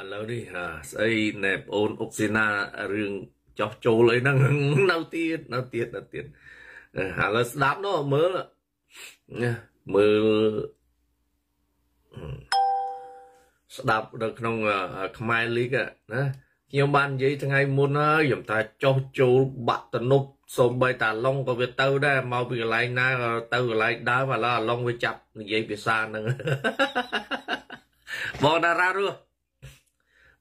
ឥឡូវនេះអាស្អីណែបងអូនអុកស៊ីណារឿងចោះចូលអីហ្នឹងនៅទៀតនៅទៀតនៅទៀតឥឡូវស្ដាប់នោះមើលមើលស្ដាប់នៅក្នុងខ្មែរលីកណាខ្ញុំបាននិយាយថ្ងៃមុនហើយខ្ញុំថាចោះចូលបាក់តនុបសូម្បីតាឡុងក៏វាទៅដែរមកពីកន្លែងណាក៏ទៅកន្លែងដើមឥឡូវអាឡុងវាចាប់និយាយភាសាហ្នឹងបងតារ៉ារស់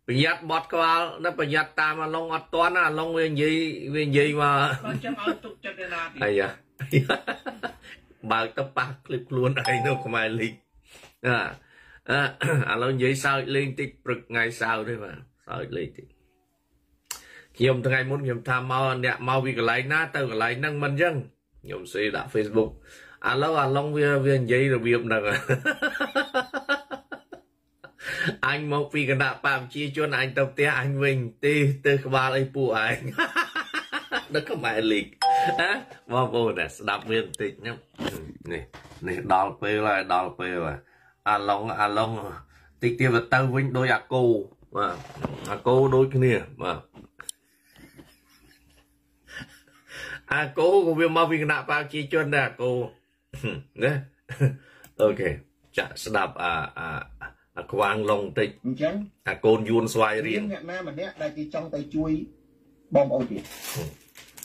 ប្រយ័ត្នបត់ក្បាលនៅប្រយ័ត្នតាមអាឡុងអត់តាន់អាឡុងវានិយាយវានិយាយមកបានចាំឲ្យទុកចិត្តឯណាទៀតអាយ៉ាបើកទៅប៉ះคลิปខ្លួនឯងនៅខ្មែរលីកអាឥឡូវនិយាយសើចលេងតិចព្រឹកថ្ងៃសៅរ៍ទេបាទសើចលេងតិចខ្ញុំថ្ងៃមុនខ្ញុំថាមកអ្នកមកពីកន្លែងណាទៅកន្លែងហ្នឹងមិនអញ្ចឹងខ្ញុំសេដាក់ Facebook ឥឡូវអាឡុងវាវានិយាយរបៀបហ្នឹង អញមកពីគណៈបព្វជិជនអញទៅផ្ទះអញវិញទេទៅក្បាលអីពួកឯងដឹកខ្មែរលីកណាបងប្អូនស្ដាប់វាបន្តិចនេះនេះដល់ពេលហើយដល់ពេលហើយអាឡុងអាឡុងតិចទៀតទៅទៅវិញដោយអាគោបាទអាគោដូចគ្នាបាទអាគោក៏វាមកពីគណៈប្រជាជនដែរអាគោណាអូខេចាក់ស្ដាប់អាអា អាខ្វាងឡុងតិចអញ្ចឹងអាកូនយួនស្វាយរៀងអ្នកណាម្នាក់ដែលគេចង់ទៅជួយបងប្អូនទៀត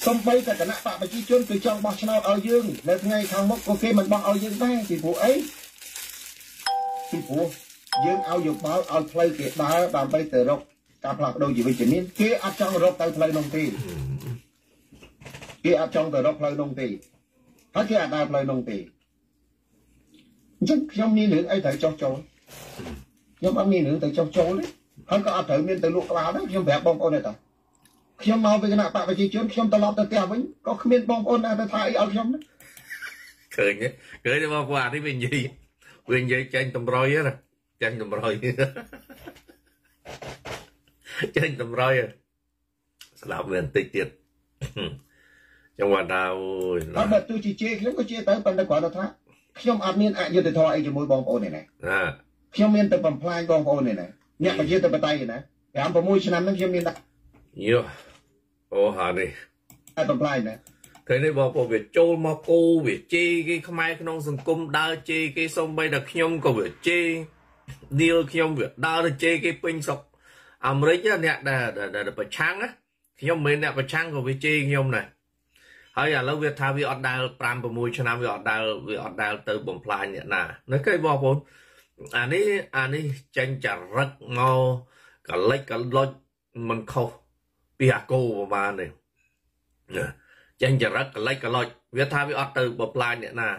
សំបីតែគណៈបកប្រជាជនគឺចង់បោះឆ្នោតឲ្យយើងនៅថ្ងៃខាងមុខក៏គេមិនបោះឲ្យយើងដែរពីព្រោះអីពីព្រោះយើងឲ្យយោបល់ឲ្យផ្លូវគេដើរដើម្បីទៅរកការផ្លាស់ប្ដូរជីវិតជំនាញគេអត់ចង់រកទៅផ្លូវនោះទេគេអត់ចង់ទៅរកផ្លូវនោះទេហើយគេអត់ដើរផ្លូវនោះទេអញ្ចឹងខ្ញុំមានរឿងអីត្រូវចោះចូល ខ្ញុំអត់មានរឿងទៅចោះចូលទេហើយក៏អត់ត្រូវមានទៅលក់ក្បាលដែរខ្ញុំប្រាប់បងប្អូនទេតាខ្ញុំមកពីគណៈបកប្រជាជនខ្ញុំត្រឡប់ទៅផ្ទះវិញក៏គ្មានបងប្អូនណាទៅថាអីឲ្យខ្ញុំណាឃើញឃើញបងប្អូនអានេះវានិយាយវានិយាយចាញ់តម្រុយណាចាញ់តម្រុយចាញ់តម្រុយស្លាប់វាបន្តិចទៀតចឹងថាអូយអត់បើទោះជាជេរខ្ញុំក៏ជេរទៅប៉ុន្តែគាត់ថាខ្ញុំអត់មានអយុត្តិធម៌អីជាមួយបងប្អូនទេណា ខ្ញុំមានតែបំផ្លាញបងប្អូនទេណាអ្នកប្រជាធិបតេយ្យទេណា5 6ឆ្នាំហ្នឹងខ្ញុំមានដាក់យោអូហានេះតែបំផ្លាញណាឃើញទេបងប្អូនវាចូលមកគូវាជេរគេខ្មែរក្នុងសង្គមដើរជេរគេសូម្បីតែខ្ញុំក៏វាជេរឌីលខ្ញុំវាដើរទៅជេរគេពេញស្រុកអាមេរិកអ្នកដែលប្រឆាំងខ្ញុំមិនមែនអ្នកប្រឆាំងក៏វាជេរខ្ញុំដែរហើយឥឡូវវាថាវាអត់ដែល5 6ឆ្នាំវាអត់ដែលវាអត់ដែលទៅបំផ្លាញអ្នកណានៅគេបងប្អូន អានេះអានេះចេញចរិតមកកលិចកលុចមិនខុសពីអាគោប្រហែលនេះចេញចរិតកលិចកលុចវាថាវាអត់ទៅបំផ្លាញអ្នកណា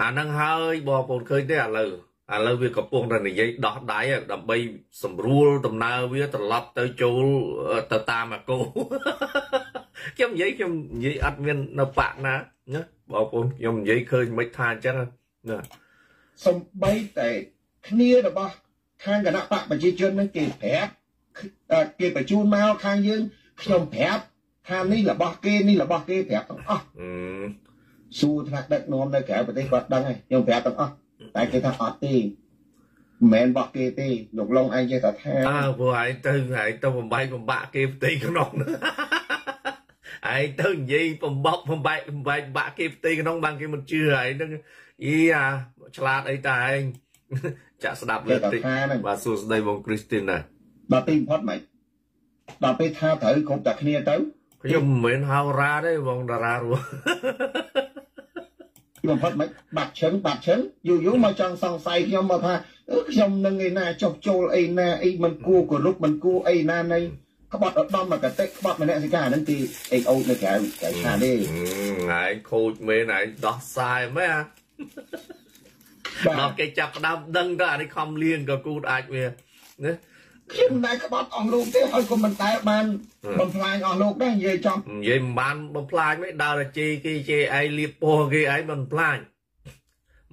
អានឹងហើយបងប្អូនឃើញទេឥឡូវឥឡូវវាកំពុងតែនិយាយដោះដៃដើម្បីសម្រួលដំណើរវាត្រឡប់ទៅចូលទៅតាមអាគោខ្ញុំនិយាយខ្ញុំនិយាយអត់មាននៅបាក់ណាណាបងប្អូនខ្ញុំនិយាយឃើញមិនថាអញ្ចឹងណា សំបីតែគ្នារបស់ខាងគណៈបកប្រជាជននឹងគេប្រាប់គេបញ្ជូនមកខាងយើងខ្ញុំប្រាប់ថានេះរបស់គេនេះរបស់គេប្រាប់ទាំងអស់សួរថ្នាក់ដឹកនាំនៅក្រៅប្រទេសគាត់ដឹងហើយខ្ញុំប្រាប់ទាំងអស់តែគេថាអត់ទេមិនមែនរបស់គេទេលោកឡុងឯងចេះតែថាអើព្រោះឯងទៅឯងទៅបំបែកបំបាក់គេផ្ទៃក្នុងឯងទៅនិយាយបំបកបំបែកបំបែកបាក់គេផ្ទៃក្នុងបានគេមិនជឿឯងហ្នឹងអីអា ឆ្លាតអីតាឯងចាក់ស្ដាប់លើតិចបាទសួស្ដីបងគ្រីស្ទីនណាដល់ទីបំផុតមិនដល់ពេលថាត្រូវគ្រប់តែគ្នាទៅខ្ញុំមិនមែនហៅរ៉ាទេបងតារារស់បំផុតមិនបាត់ឈឹងបាត់ឈឹងយូរយូរមកចង់សង្ស័យខ្ញុំមកថាខ្ញុំនឹងឯណាចុះចូលអីណាអីមិនគួរគោរពមិនគួរអីណានៃក្បត់ឧត្តមគតិក្បត់មនសិការហ្នឹងទីអេអូនៅក្រៅក្រៅឆាទេឯងខូចមែនឯងដោះសាយមែន ដល់គេចាប់ផ្ដើមដឹងទៅអានេះខំលៀងក៏គូតអាចវាណាខ្ញុំមិនដែលក្បត់អស់លោកទេហើយក៏មិនដែលបានបំផ្លាញអស់លោកដែរនិយាយចំនិយាយមិនបានបំផ្លាញទេដើរតែជេរគេជេរឯងលៀបពោះគេឯងមិនបំផ្លាញ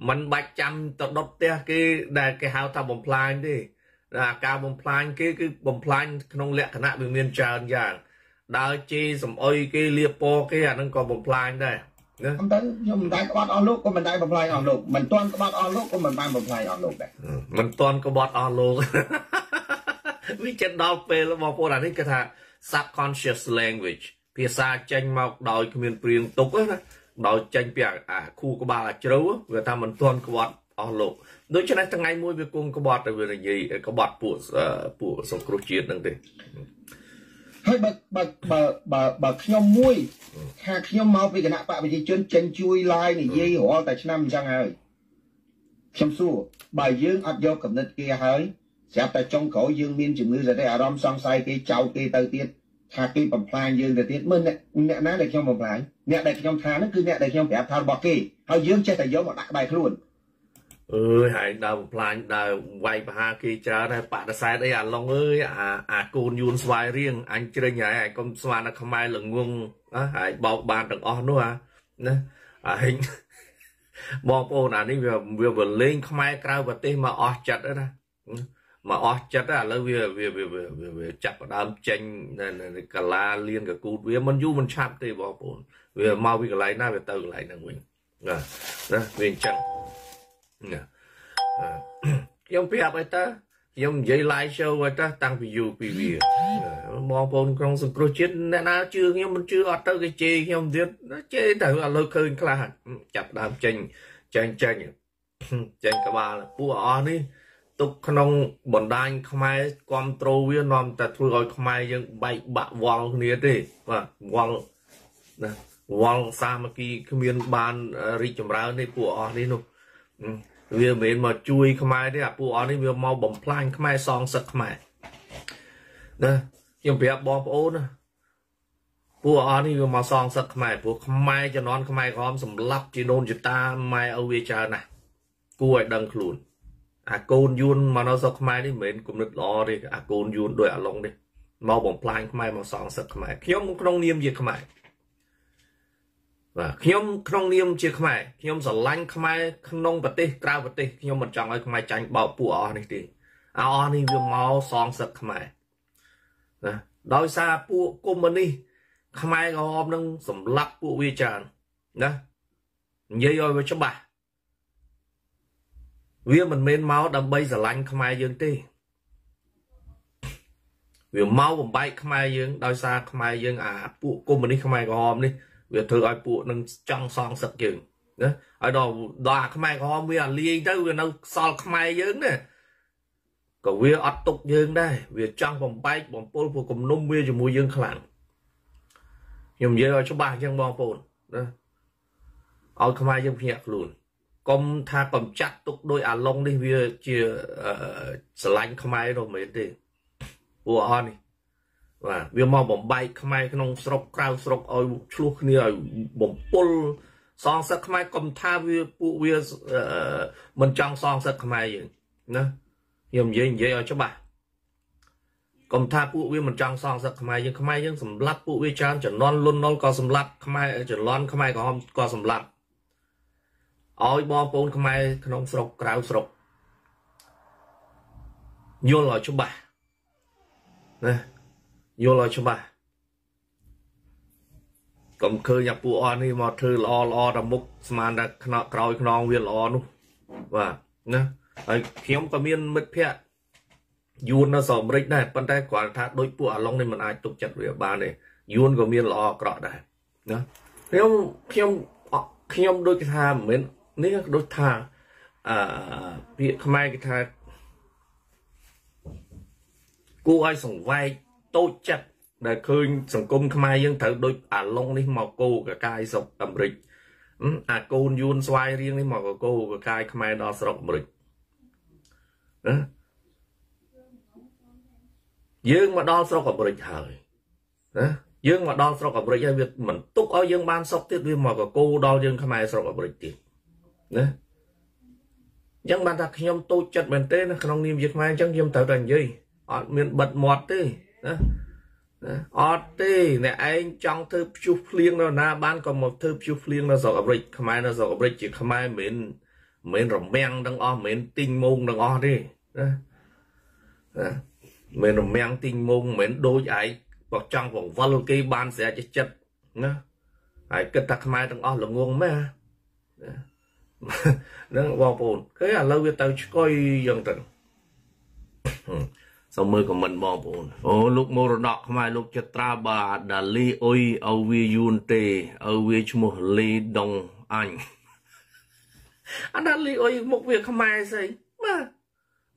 มันបាច់ចាំទៅដុតផ្ទះគេដែលគេហៅថាបំផ្លាញទេអាការបំផ្លាញគេគឺបំផ្លាញក្នុងលក្ខណៈវាមានច្រើនយ៉ាងដើរជេរសំអុយគេលៀបពណ៌គេអាហ្នឹងក៏បំផ្លាញដែរ ណាខ្ញុំទៅខ្ញុំមិនដែរក្បត់អស់លោកក៏មិនដែរបំផ្លាញអស់លោកមិនទាន់ក្បត់អស់លោកក៏មិនបានបំផ្លាញអស់លោកដែរមិនទាន់ក្បត់អស់លោកវាចិត្តដល់ពេលបងប្អូនអានេះគេថា subconscious language ភាសាចេញមកដោយគ្មានព្រៀងទុកណាដោយចេញពីអាខួរក្បាលអាជ្រៅវាថាមិនទាន់ក្បត់អស់លោកដូច្នេះថ្ងៃមួយវាគង់ក្បត់ទៅវានិយាយក្បត់ពួកពួកសង្គ្រោះជាតិនឹងទេ ហើយបើបើបើបើបើខ្ញុំមួយថាខ្ញុំមកពីគណៈបកប្រជាជនចេញជួយឡាយនិយាយរាល់តែឆ្នាំអញ្ចឹងហើយខ្ញុំសួរបើយើងអត់យកកំណត់គេហើយស្រាប់តែចុងក្រោយយើងមានជំងឺសតិអារម្មណ៍សង្ស័យគេចោទគេទៅទៀតថាគេបំផ្លាញយើងទៅទៀតមើលអ្នកអ្នកណាដែលខ្ញុំបំផ្លាញអ្នកដែលខ្ញុំថាហ្នឹងគឺអ្នកដែលខ្ញុំប្រាប់ថារបស់គេហើយយើងចេះតែយកមកដាក់ក្បែរខ្លួន អើយហើយដើរបំផ្លាញដើរវាយបហាគេច្រើនហើយបដិសេធអីអាឡុងអើយអាអាកូនយួនស្វាយរៀងអញជ្រិញហើយហើយកុំស្វានៅខ្មែរល្ងងណាហើយបោកបានទាំងអស់នោះអាណាហើយបងប្អូនអានេះវាវាវលេងខ្មែរក្រៅប្រទេសមកអស់ចិត្តណាមកអស់ចិត្តឥឡូវវាវាវាវាចាប់ផ្ដើមចេញកាឡាលៀនកកូតវាមិនយូរមិនឆាប់ទេបងប្អូនវាមកពីកន្លែងណាវាទៅកន្លែងហ្នឹងវិញណាណាវាអញ្ចឹងណា ខ្ញុំប្រាប់ឲ្យតើខ្ញុំនិយាយ live show ឲ្យតើតាំងពីយូរពីវាបងប្អូនក្នុងសង្គ្រោះជាតិអ្នកណាជឿខ្ញុំមិនជឿអត់ទៅគេជេរខ្ញុំទៀតជេរទៅឥឡូវឃើញខ្លះចាប់ដើមចេញចេញចេញចេញក្បាលពួកអស់នេះទុកក្នុងបណ្ដាញខ្មែរគ្រប់ត្រូលវានាំតែធ្វើឲ្យខ្មែរយើងបែកបាក់វល់គ្នាទេបាទវល់ណាវល់សាមគ្គីគ្មានបានរីកចម្រើនទេពួកអស់នេះនោះ វាមិនមែនមកជួយខ្មែរទេអាពួកអស់នេះវាមកបំផ្លាញខ្មែរសងសឹកខ្មែរណាខ្ញុំប្រាប់បងប្អូនណាពួកអស់នេះវាមកសងសឹកខ្មែរពួកខ្មែរជំនាន់ខ្មែរក្រមសម្លាប់ជីដូនជីតាម៉ែឪវាច្រើនណាស់គួរឲ្យដឹងខ្លួនអាកូនយួនមកនៅស្រុកខ្មែរនេះមិនមែនគំនិតល្អទេអាកូនយួនដោយអាឡុងនេះមកបំផ្លាញខ្មែរមកសងសឹកខ្មែរខ្ញុំក្នុងនាមជាខ្មែរ បាទខ្ញុំក្នុងនាមជាខ្មែរខ្ញុំស្រឡាញ់ខ្មែរក្នុងប្រទេសក្រៅប្រទេសខ្ញុំមិនចង់ឲ្យខ្មែរចាញ់បោកពួកអស់នេះទេអស់នេះវាមកសងសឹកខ្មែរណាដោយសារពួកកុម្មុយនីសខ្មែរក្រហមនឹងសម្លាប់ពួកវាច្រើនណានិយាយឲ្យវាច្បាស់វាមិនមែនមកដើម្បីស្រឡាញ់ខ្មែរយើងទេវាមកបំបែកខ្មែរយើងដោយសារខ្មែរយើងអាពួកកុម្មុយនីសខ្មែរក្រហមនេះ វាធ្វើឲ្យពួកនឹងចង់សងសឹកយើងណាហើយដល់ដល់អាខ្មែរក្រហមវាអាលាយទៅវានៅសល់ខ្មែរយើងណាក៏វាអត់ទុកយើងដែរវាចង់បំបែកបំពុលពួកគំនុំវាជាមួយយើងខ្លាំងខ្ញុំនិយាយឲ្យច្បាស់អញ្ចឹងបងប្អូនណាឲ្យខ្មែរយើងភ្ញាក់ខ្លួនកុំថាកំចាត់ទុកដោយអាឡុងនេះវាជាស្រឡាញ់ខ្មែរនោះមិនមែនទេពួកអស់នេះ បាទវាមកបំបែកខ្មែរក្នុងស្រុកក្រៅស្រុកឲ្យឆ្លោះគ្នាឲ្យបំពុលសងសឹកខ្មែរកុំថាវាពួកវាមិនចង់សងសឹកខ្មែរយើងណាខ្ញុំនិយាយនិយាយឲ្យច្បាស់កុំថាពួកវាមិនចង់សងសឹកខ្មែរយើងខ្មែរយើងសម្លាប់ពួកវាច្រើនចំនួនលុនណុលក៏សម្លាប់ខ្មែរចលន់ខ្មែរក្រហមក៏សម្លាប់ឲ្យបងប្អូនខ្មែរក្នុងស្រុកក្រៅស្រុកយល់ឲ្យច្បាស់ណា យល់ឲ្យច្បាស់កុំឃើញអាពួកអស់នេះមកធ្វើល្អល្អដល់មុខស្មានតែខ្នក់ក្រោយខ្នងវាល្អនោះបាទណាហើយខ្ញុំក៏មានមិត្តភ័ក្តិយួននៅសអាមេរិកដែរប៉ុន្តែគ្រាន់ថាដូចពួកអាឡុងនេះមិនអាចទុកចិត្តវាបានទេយួនក៏មានល្អអាក្រក់ដែរណាខ្ញុំខ្ញុំខ្ញុំដូចគេថាមិនមែននេះដូចថាអឺពាក្យខ្មែរគេថាគួរឲ្យសង្វែក តូចចិត្តដែលឃើញសង្គមខ្មែរយើងត្រូវដូចអាឡុងនេះមកគោកកាយស្រុកអាមេរិកអាកូនយួនស្វាយរៀងនេះមកគោកកាយខ្មែរដល់ស្រុកអាមេរិកណាយើងមកដល់ស្រុកអាមេរិកហើយណាយើងមកដល់ស្រុកអាមេរិកហើយវាមិនទុកឲ្យយើងបានសុខទៀតវាមកកកោដល់យើងខ្មែរស្រុកអាមេរិកទៀតណាអញ្ចឹងបានថាខ្ញុំតូចចិត្តមែនទេណាក្នុងនាមជាខ្មែរអញ្ចឹងខ្ញុំត្រូវតែនិយាយអត់មានបិទមាត់ទេ ណាណាអត់ទេអ្នកឯងចង់ធ្វើព្យុះភ្លៀងនៅណាបានក៏មកធ្វើព្យុះភ្លៀងនៅស្រុកអាមេរិកខ្មែរនៅស្រុកអាមេរិកជាខ្មែរមិនមែនមិនរមាំងទាំងអស់មិនទិញមងទាំងអស់ទេណាណាមិនរមាំងទិញមងមិនដូចឯងបោះចង់បង្វិលគេបានស្រាចិត្តចិត្តណាហើយគិតថាខ្មែរទាំងអស់ល្ងងមែនហ្នឹងបងប្អូនគេឥឡូវវាទៅឆ្កុយយ៉ាងទៅ សូមមើលខមមិនបងប្អូនអូលោកមរណកខ្មែរលោកចត្រាបាដាលីអុយអោវាយូនទេអោវាឈ្មោះលីដុងអញអាដាលីអុយមុខវាខ្មែរស្អីបាទ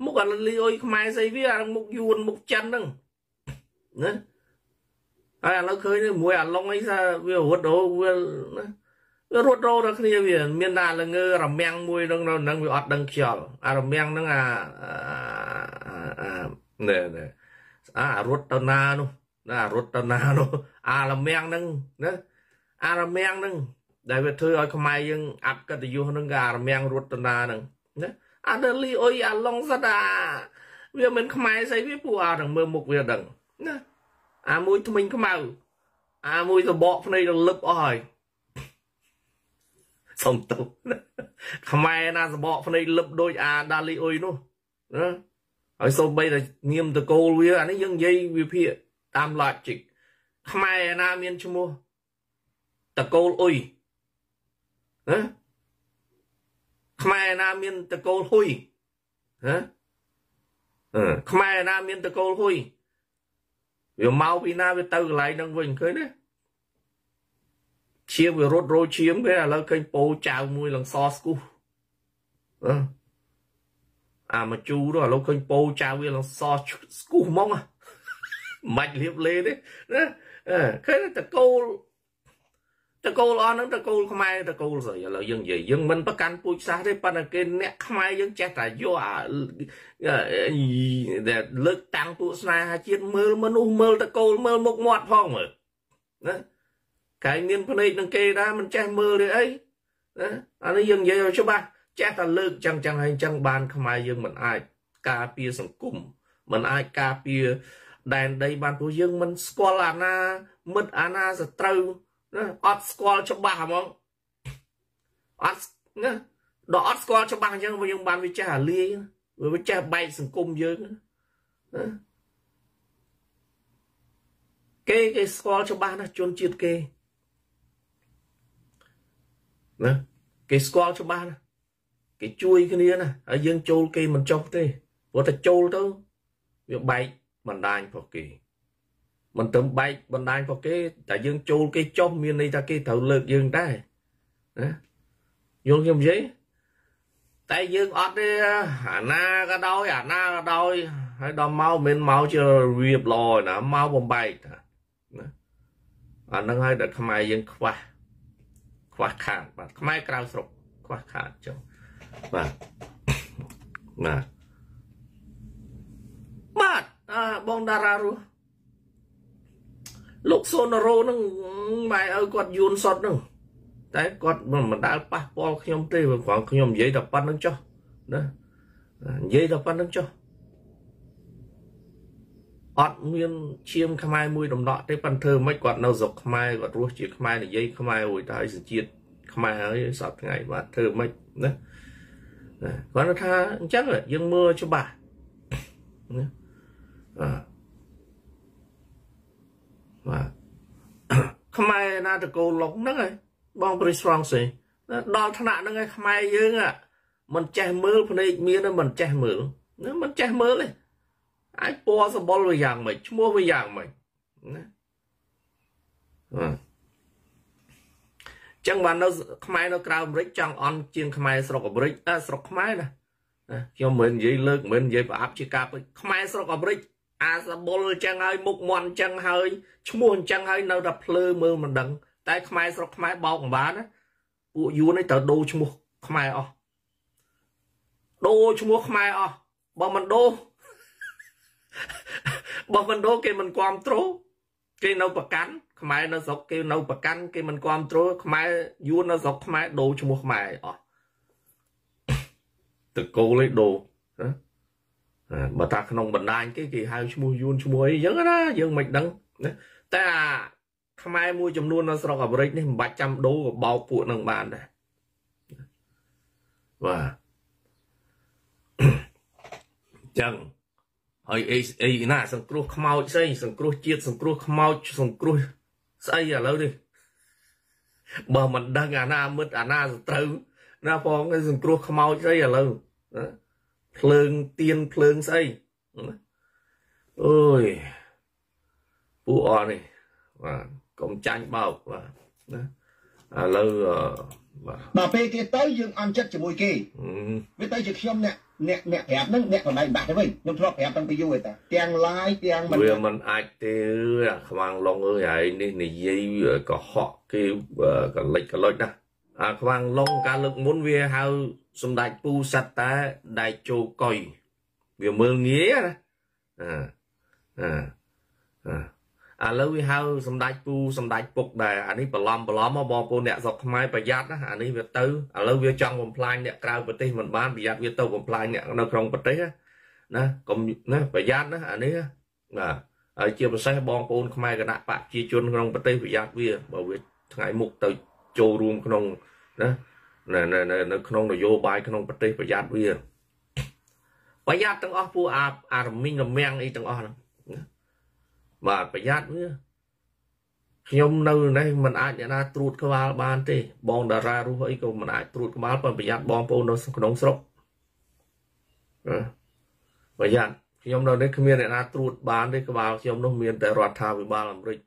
មុខអាលីអុយខ្មែរស្អីវាអាមុខយួនមុខចិនហ្នឹងណាហើយឥឡូវឃើញមួយអាឡុងអីថាវារត់អូវាណាវារត់រោដល់គ្នាវាមានតែល្ងើរមាំងមួយនឹងនៅនឹងវាអត់ដឹងខ្យល់អារមាំងហ្នឹងអា ណែណែអារត់ទៅណានោះណារត់ទៅណានោះអារមាំងហ្នឹងណាអារមាំងហ្នឹងដែលវាធ្វើឲ្យខ្មែរយើងអាប់កិត្តិយសហ្នឹងក៏អារមាំងរត់ទៅណាហ្នឹងណាអាដលីអុយអាឡុងសតាវាមិនខ្មែរស្អីវាពួកអានឹងមើលមុខវាដឹងណាអាមួយថ្មិញខ្មៅអាមួយសបកភ្នែករលឹបអស់ហើយសុំទោសខ្មែរណាសបកភ្នែកលឹបដូចអាដាលីអ៊ុយនោះណា ហើយសូម្បីតែនាមតកូលវាអានេះយើងនិយាយវិភាគតាម logic ខ្មែរណាមានឈ្មោះតកូលអ៊ុយណាខ្មែរណាមានតកូលហ៊ុយណាខ្មែរណាមានតកូលហ៊ុយវាមកពីណាវាទៅកន្លែងហ្នឹងវិញឃើញទេឈាមវារត់រោឈាមគេឥឡូវឃើញពោចៅមួយលងសស្គូអា មកជូរឥឡូវឃើញពោចៅវាលងសស្គូហ្មងមិនលៀបលេទេណាឃើញតកូលតកូលអស់ហ្នឹងតកូលខ្មែរតកូលស្អីឥឡូវយើងនិយាយយើងមិនប្រកាន់ពូជសាសទេប៉ុន្តែគេអ្នកខ្មែរយើងចេះតែយកអាដែលលើកតាំងពួកស្នេហាជាតិមើលមនុស្សមើលតកូលមើលមុខមាត់ផងមើលណាកែមានភ្នែកនឹងគេដែរមិនចេះមើលទេអីណាអានេះយើងនិយាយឲ្យច្បាស់ ចេះតែលើកចឹងចឹងហើយចឹងបានខ្មែរយើងមិនអាចការពារសង្គមមិនអាចការពារដែនដីបានព្រោះយើងមិនស្គាល់អាណាមិត្តអាណាសត្រូវណាអត់ស្គាល់ច្បាស់ហ្មងអត់ណាដល់អត់ស្គាល់ច្បាស់អញ្ចឹងយើងបានវាចេះអាលាយវាចេះបែកសង្គមយើងណាគេគេស្គាល់ច្បាស់ណាជនជាតិគេណាគេស្គាល់ច្បាស់ណា គេជួយគ្នាណាហើយយើងចូលគេមិនចុះទេព្រោះតែចូលទៅវាបែកបណ្ដាញរបស់គេមិនទៅបែកបណ្ដាញរបស់គេតែយើងចូលគេចុះមានន័យថាគេត្រូវលើកយើងដែរណាយល់ខ្ញុំនិយាយតែយើងអត់ទេអាណាក៏ដោយអាណាក៏ដោយហើយដល់មកមិនមកជារៀបល្អណាមកបំបែកណាអាហ្នឹងហើយដែលខ្មែរយើងខ្វះខ្វះខាតបាទខ្មែរក្រៅស្រុកខ្វះខាតចឹង បាទបាទបាទអើបងតារារស់លោកសូណារ៉ូនឹងម៉ែឪគាត់យួនសុតនឹងតែគាត់មិនដាល់ប៉ះពាល់ខ្ញុំទេព្រោះខ្ញុំនិយាយតែប៉ុណ្្នឹងចុះណានិយាយតែប៉ុណ្្នឹងចុះអត់មានឈាមខ្មែរមួយដំណក់ទេប៉ុន្តែធ្វើមិនគាត់នៅស្រុកខ្មែរគាត់រស់ជាខ្មែរនិយាយខ្មែររួចទៅហើយសជាតិខ្មែរហើយសពថ្ងៃបាទធ្វើមិនណា គាត់ថាអញ្ចឹងយើងមើលច្បាស់ណាបាទបាទខ្មែរណាតកូលលុកហ្នឹងហើយបងព្រីស្រងសេដល់ថ្នាក់ហ្នឹងហើយខ្មែរយើងមិនចេះមើលភ្នែកមានមិនចេះមើលមិនចេះមើលទេអាចពណ៌សម្បុរវាយ៉ាងម៉េចឈ្មោះវាយ៉ាងម៉េចណា ចឹងបាននៅខ្មែរនៅក្រៅអាមេរិកចង់អន់ជាងខ្មែរស្រុកអាមេរិកអើស្រុកខ្មែរណាខ្ញុំមិននិយាយលើកមិននិយាយប្រអាប់ជាការខ្មែរស្រុកអាមេរិកអាសបុលចឹងហើយមុខមន់ចឹងហើយឈ្មោះអញ្ចឹងហើយនៅតែភ្លើមើលមិនដឹង តែខ្មែរស្រុកខ្មែរបោកអំបានណាពួកយួននេះត្រូវដូរឈ្មោះខ្មែរអស់ដូរឈ្មោះខ្មែរអស់បើមិនដូរបើមិនដូរគេមិនគ្រប់គ្រង គេនៅប្រកាន់ខ្មែរនៅស្រុកគេនៅប្រកាន់គេមិនគ្រប់គ្រងខ្មែរយួននៅស្រុកខ្មែរដូរឈ្មោះខ្មែរអស់តកូលឯដូរណាបើតាក្នុងបណ្ដាញគេគេហៅឈ្មោះយួនឈ្មោះអីចឹងណាយើងមិនដឹងណាតែអាខ្មែរមួយចំនួននៅស្រុកអាមេរិកនេះមិនបាច់ចាំដូរក៏បោកពួកនឹងបានដែរបាទចឹង ហើយអីអីណាសង្គ្រោះខ្មោចស្អីសង្គ្រោះជាតិសង្គ្រោះខ្មោចសង្គ្រោះស្អីឥឡូវនេះបើមិនដឹងអាណាមិត្តអាណាសត្រូវណាផងសង្គ្រោះខ្មោចស្អីឥឡូវភ្លើងទៀនភ្លើងស្អីអើយពួកអស់នេះបាទកុំចាញ់បោកបាទណាឥឡូវបាទដល់ពេលគេទៅយើងអន់ចិត្តជាមួយគេវាទៅជាខ្ញុំអ្នក អ្នកអ្នកប្រាប់ហ្នឹងអ្នកកន្លែងបាក់ទៅវិញខ្ញុំធ្លាប់ប្រាប់តាំងពីយូរហើយតាទាំង live ទាំងមិនវាមិនអាចទេអាខ្វាំងឡុងអើយហើយនេះនិយាយកុហកគេកលិចកលុចណាអាខ្វាំងឡុងកាលលើកមុនវាហៅសម្ដេចពូសັດតែដែកជោកុយវាមើលងាយណាអឺអឺអឺ ឥឡូវវាហៅសម្ដេចពូសម្ដេចពុកដែរអានេះបន្លំបន្លំមកបងប្អូនអ្នកស្រុកខ្មែរប្រយ័ត្នណាអានេះវាទៅឥឡូវវាចង់បំផ្លាញអ្នកក្រៅប្រទេសមិនបានប្រយ័ត្នវាទៅបំផ្លាញអ្នកនៅក្នុងប្រទេសណាកុំណាប្រយ័ត្នណាអានេះបាទហើយជាពិសេសបងប្អូនខ្មែរគណៈបកប្រជាជនក្នុងប្រទេសប្រយ័ត្នវាបើវាថ្ងៃមុខទៅចូលរួមក្នុងណានៅនៅក្នុងនយោបាយក្នុងប្រទេសប្រយ័ត្នវាប្រយ័ត្នទាំងអស់ពួកអាអារមីងរមាំងអីទាំងអស់ហ្នឹង បាទប្រយ័ត្នវាខ្ញុំនៅនេះមិនអាចអ្នកណាត្រួតក្បាលបានទេ បងតារារស់អីក៏មិនអាចត្រួតក្បាលប៉ុន្តែប្រយ័ត្នបងប្អូននៅក្នុងស្រុកប្រយ័ត្នខ្ញុំនៅនេះគ្មានអ្នកណាត្រួតបានទេក្បាលខ្ញុំនោះមានតែរដ្ឋាភិបាលអាមេរិក